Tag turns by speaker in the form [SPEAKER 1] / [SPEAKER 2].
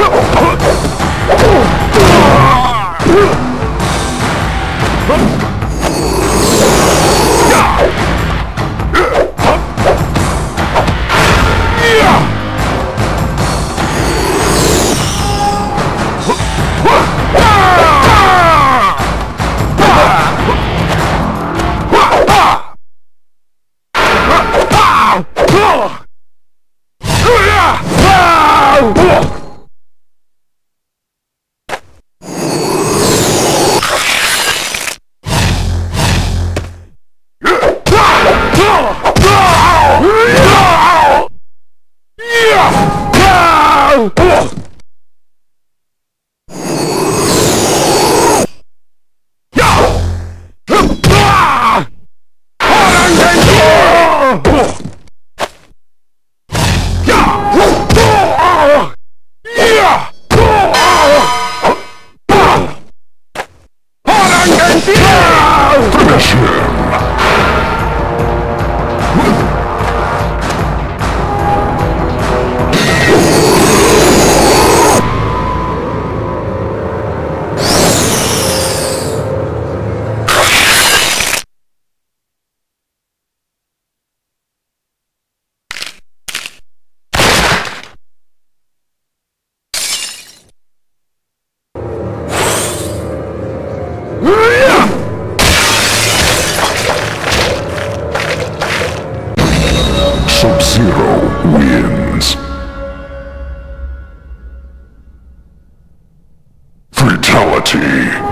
[SPEAKER 1] Yeah! Finish him! Zero wins. Fatality.